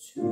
to